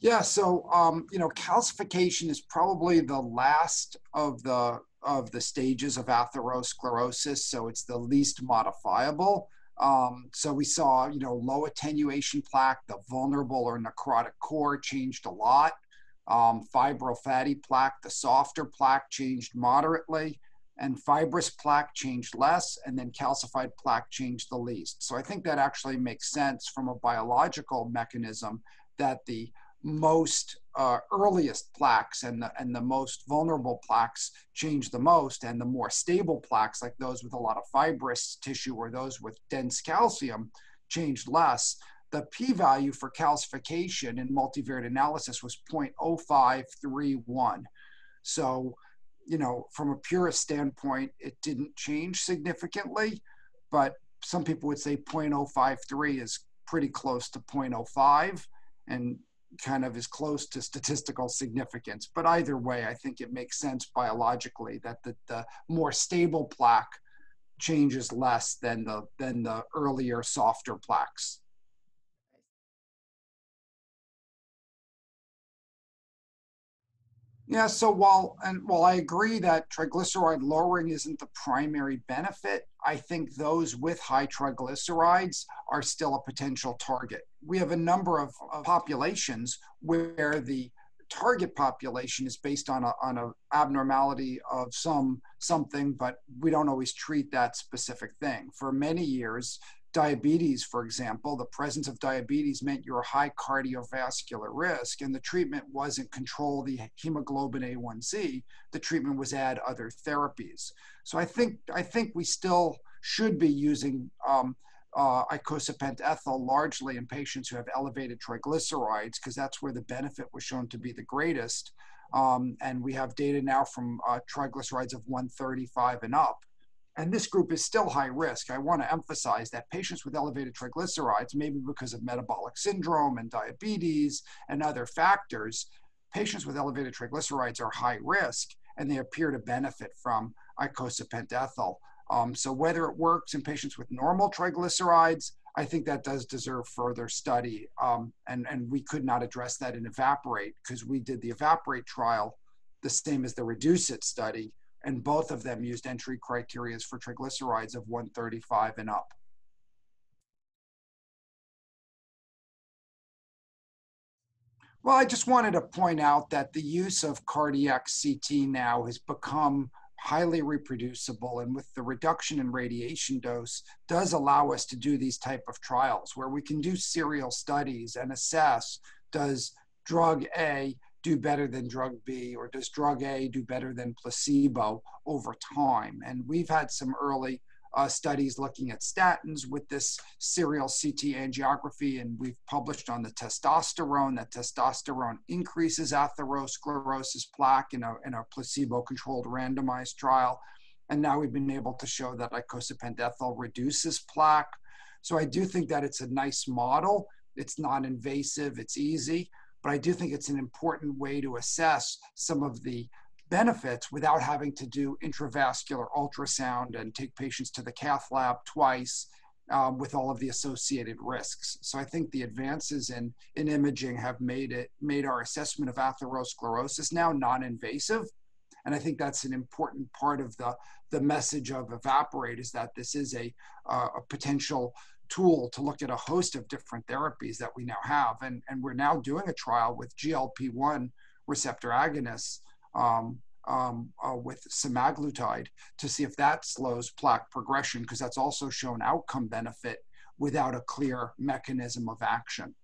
Yeah, so um, you know, calcification is probably the last of the of the stages of atherosclerosis, so it's the least modifiable. Um, so we saw, you know, low attenuation plaque, the vulnerable or necrotic core changed a lot. Um, fibrofatty plaque, the softer plaque changed moderately, and fibrous plaque changed less, and then calcified plaque changed the least. So I think that actually makes sense from a biological mechanism that the most uh, earliest plaques and the, and the most vulnerable plaques change the most, and the more stable plaques, like those with a lot of fibrous tissue or those with dense calcium, change less. The p value for calcification in multivariate analysis was 0.0531. So, you know, from a purist standpoint, it didn't change significantly, but some people would say 0.053 is pretty close to 0.05. And kind of is close to statistical significance. But either way, I think it makes sense biologically that the, the more stable plaque changes less than the than the earlier softer plaques. Yeah, so while and while I agree that triglyceride lowering isn't the primary benefit, I think those with high triglycerides are still a potential target. We have a number of, of populations where the target population is based on a on a abnormality of some something, but we don't always treat that specific thing. For many years, diabetes, for example, the presence of diabetes meant you're high cardiovascular risk, and the treatment wasn't control the hemoglobin A1C. The treatment was add other therapies. So I think I think we still should be using um, uh, icosapent ethyl largely in patients who have elevated triglycerides because that's where the benefit was shown to be the greatest. Um, and we have data now from uh, triglycerides of 135 and up and this group is still high risk. I want to emphasize that patients with elevated triglycerides, maybe because of metabolic syndrome and diabetes and other factors, patients with elevated triglycerides are high risk and they appear to benefit from icosapent ethyl. Um, so whether it works in patients with normal triglycerides, I think that does deserve further study. Um, and, and we could not address that in EVAPORATE because we did the EVAPORATE trial the same as the REDUCE-IT study, and both of them used entry criteria for triglycerides of 135 and up. Well, I just wanted to point out that the use of cardiac CT now has become highly reproducible and with the reduction in radiation dose does allow us to do these type of trials where we can do serial studies and assess does drug A do better than drug B, or does drug A do better than placebo over time? And we've had some early uh, studies looking at statins with this serial CT angiography, and we've published on the testosterone that testosterone increases atherosclerosis plaque in a, in a placebo-controlled randomized trial. And now we've been able to show that icosapent ethyl reduces plaque. So I do think that it's a nice model. It's non-invasive, it's easy but I do think it's an important way to assess some of the benefits without having to do intravascular ultrasound and take patients to the cath lab twice um, with all of the associated risks. So I think the advances in, in imaging have made it made our assessment of atherosclerosis now non-invasive. And I think that's an important part of the, the message of EVAPORATE is that this is a, uh, a potential tool to look at a host of different therapies that we now have. And, and we're now doing a trial with GLP 1 receptor agonists um, um, uh, with semaglutide to see if that slows plaque progression, because that's also shown outcome benefit without a clear mechanism of action.